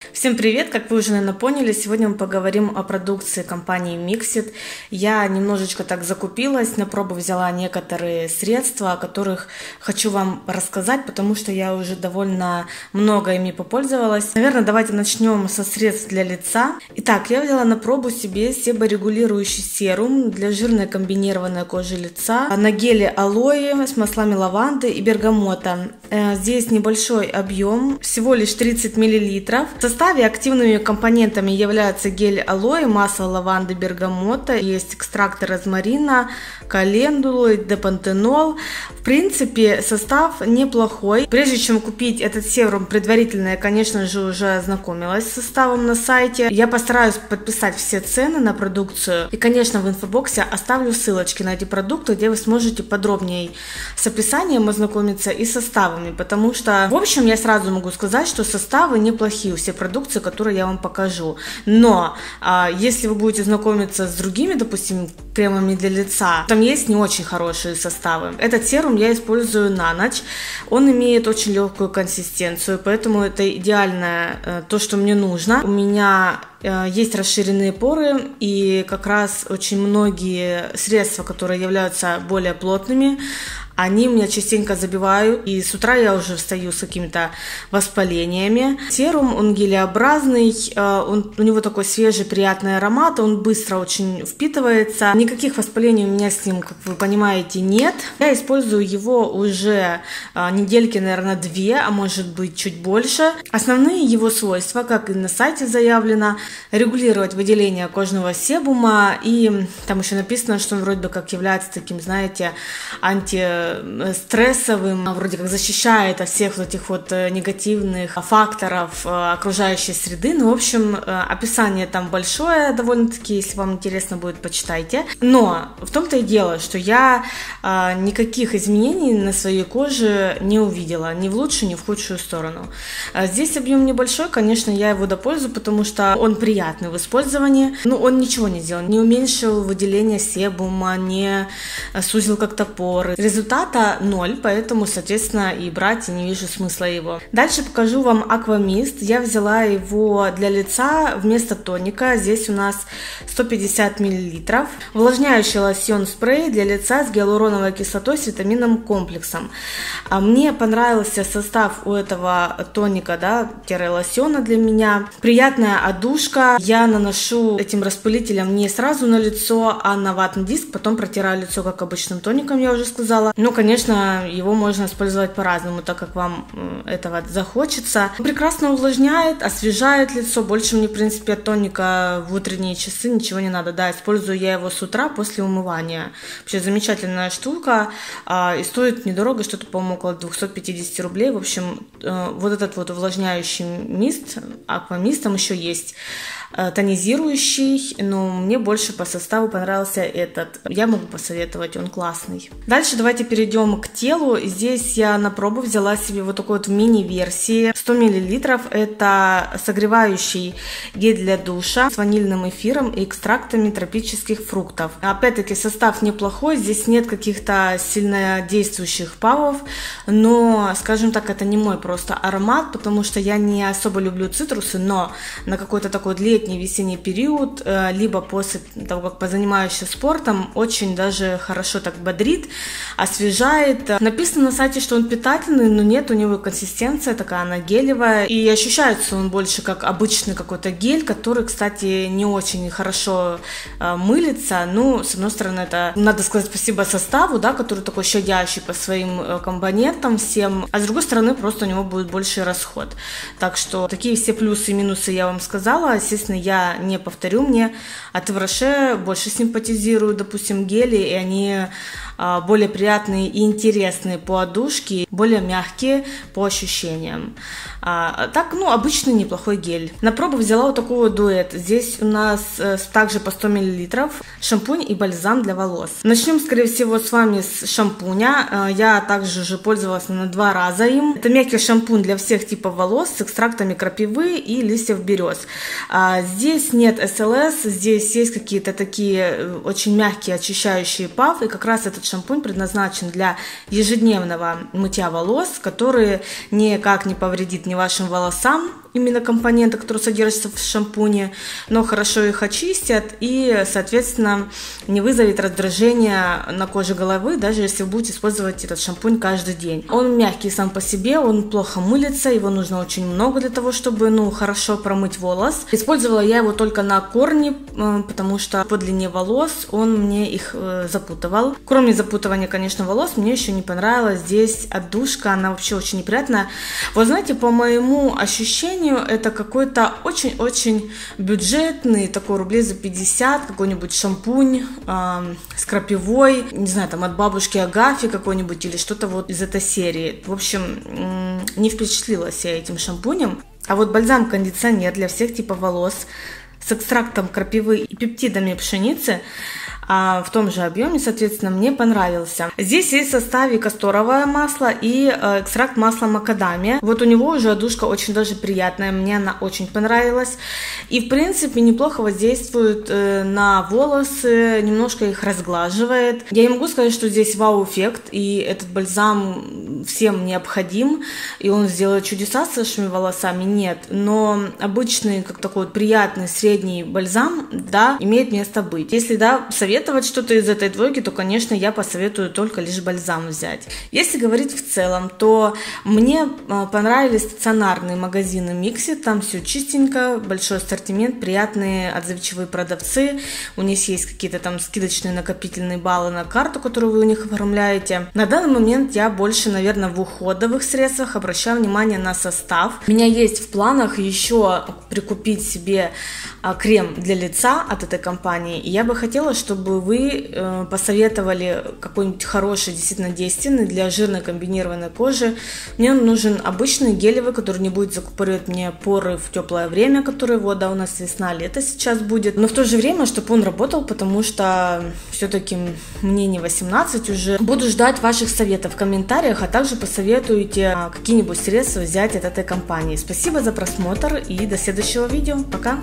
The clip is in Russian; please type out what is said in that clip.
Всем привет! Как вы уже, наверное, поняли, сегодня мы поговорим о продукции компании Mixit. Я немножечко так закупилась, на пробу взяла некоторые средства, о которых хочу вам рассказать, потому что я уже довольно много ими попользовалась. Наверное, давайте начнем со средств для лица. Итак, я взяла на пробу себе себорегулирующий серум для жирной комбинированной кожи лица на геле алоэ с маслами лаванды и бергамота. Э, здесь небольшой объем, всего лишь 30 мл составе активными компонентами являются гель алоэ, масло лаванды, бергамота, есть экстракты розмарина, календулы, депантенол. В принципе, состав неплохой. Прежде чем купить этот серум, предварительно я, конечно же, уже ознакомилась с составом на сайте. Я постараюсь подписать все цены на продукцию. И, конечно, в инфобоксе оставлю ссылочки на эти продукты, где вы сможете подробнее с описанием ознакомиться и составами. Потому что, в общем, я сразу могу сказать, что составы неплохие. Все продукции, которую я вам покажу. Но а, если вы будете знакомиться с другими, допустим, кремами для лица, там есть не очень хорошие составы. Этот серум я использую на ночь. Он имеет очень легкую консистенцию, поэтому это идеально э, то, что мне нужно. У меня э, есть расширенные поры, и как раз очень многие средства, которые являются более плотными, они меня частенько забивают, и с утра я уже встаю с какими-то воспалениями. Серум, он гелеобразный, э, он, у него такой свежий, приятный аромат, он быстро очень впитывается. Никаких воспалений у меня с ним, как вы понимаете, нет. Я использую его уже э, недельки, наверное, две, а может быть чуть больше. Основные его свойства, как и на сайте заявлено, регулировать выделение кожного себума, и там еще написано, что он вроде бы как является таким, знаете, анти стрессовым, а вроде как защищает от всех вот этих вот э, негативных факторов э, окружающей среды. Ну, в общем, описание там большое довольно-таки, если вам интересно будет, почитайте. Но в том-то и дело, что я никаких изменений на своей коже не увидела, ни в лучшую, ни в худшую сторону. Здесь объем небольшой, конечно, я его допользую, потому что он приятный в использовании. Ну, он ничего не сделал, не уменьшил выделение себума, не сузил как-то поры. Результат результата 0, поэтому, соответственно, и брать я не вижу смысла его. Дальше покажу вам аквамист. Я взяла его для лица вместо тоника. Здесь у нас 150 мл. Увлажняющий лосьон спрей для лица с гиалуроновой кислотой с витаминным комплексом. А мне понравился состав у этого тоника, да, лосьона для меня. Приятная одушка. Я наношу этим распылителем не сразу на лицо, а на ватный диск. Потом протираю лицо, как обычным тоником, я уже сказала. Но, конечно, его можно использовать по-разному, так как вам этого захочется. Прекрасно увлажняет, освежает лицо. Больше мне, в принципе, от тоника в утренние часы ничего не надо. Да, использую я его с утра после умывания. Вообще замечательная штука. А, и стоит недорого, что-то, по-моему, около 250 рублей. В общем, э, вот этот вот увлажняющий мист, аквамист там еще есть. Э, тонизирующий, но мне больше по составу понравился этот. Я могу посоветовать, он классный. Дальше давайте перейдем к телу. Здесь я на пробу взяла себе вот такой вот мини-версии. 100 мл. Это согревающий гель для душа с ванильным эфиром и экстрактами тропических фруктов. Опять-таки состав неплохой, здесь нет каких-то сильно действующих павов, но, скажем так, это не мой просто аромат, потому что я не особо люблю цитрусы, но на какой-то такой летний летний весенний период, э, либо после того, как позанимаешься спортом, очень даже хорошо так бодрит, освежает. Написано на сайте, что он питательный, но нет, у него консистенция такая, она гелевая, и ощущается он больше как обычный какой-то гель, который, кстати, не очень хорошо э, мылится. Ну, с одной стороны, это надо сказать спасибо составу, да, который такой щадящий по своим э, компонентам всем, а с другой стороны, просто у него будет больше расход. Так что такие все плюсы и минусы я вам сказала. Естественно, Естественно, я не повторю, мне от Эвроше больше симпатизируют, допустим, гели, и они более приятные и интересные по более мягкие по ощущениям. А, так, ну, обычный неплохой гель. На пробу взяла вот такой вот дуэт. Здесь у нас э, также по 100 мл шампунь и бальзам для волос. Начнем, скорее всего, с вами с шампуня. А, я также уже пользовалась на два раза им. Это мягкий шампунь для всех типов волос с экстрактами крапивы и листьев берез. А, здесь нет СЛС, здесь есть какие-то такие э, очень мягкие очищающие пав, и как раз этот шампунь предназначен для ежедневного мытья волос, который никак не повредит ни вашим волосам, именно компоненты, которые содержатся в шампуне, но хорошо их очистят и, соответственно, не вызовет раздражения на коже головы, даже если вы будете использовать этот шампунь каждый день. Он мягкий сам по себе, он плохо мылится, его нужно очень много для того, чтобы, ну, хорошо промыть волос. Использовала я его только на корни, э, потому что по длине волос он мне их э, запутывал. Кроме запутывания, конечно, волос, мне еще не понравилась здесь отдушка, она вообще очень неприятная. Вот знаете, по моему ощущению, это какой-то очень-очень бюджетный, такой рублей за 50, какой-нибудь шампунь э, с крапивой, не знаю, там от бабушки Агафи какой-нибудь или что-то вот из этой серии. В общем, не впечатлилась я этим шампунем. А вот бальзам-кондиционер для всех типов волос с экстрактом крапивы и пептидами пшеницы а, в том же объеме, соответственно, мне понравился. Здесь есть в составе касторовое масло и э, экстракт масла макадамия. Вот у него уже одушка очень даже приятная, мне она очень понравилась. И, в принципе, неплохо воздействует э, на волосы, немножко их разглаживает. Я не могу сказать, что здесь вау-эффект, и этот бальзам всем необходим, и он сделает чудеса с вашими волосами, нет. Но обычный, как такой вот приятный средний бальзам, да, имеет место быть. Если, да, совет посоветовать что-то из этой двойки, то, конечно, я посоветую только лишь бальзам взять. Если говорить в целом, то мне а, понравились стационарные магазины Микси, там все чистенько, большой ассортимент, приятные отзывчивые продавцы, у них есть какие-то там скидочные накопительные баллы на карту, которую вы у них оформляете. На данный момент я больше, наверное, в уходовых средствах обращаю внимание на состав. У меня есть в планах еще прикупить себе крем для лица от этой компании, и я бы хотела, чтобы чтобы вы э, посоветовали какой-нибудь хороший, действительно действенный для жирной комбинированной кожи. Мне нужен обычный гелевый, который не будет закупоривать мне поры в теплое время, которое вот, да, у нас весна, лето сейчас будет. Но в то же время, чтобы он работал, потому что все-таки мне не 18 уже. Буду ждать ваших советов в комментариях, а также посоветуйте а, какие-нибудь средства взять от этой компании. Спасибо за просмотр и до следующего видео. Пока!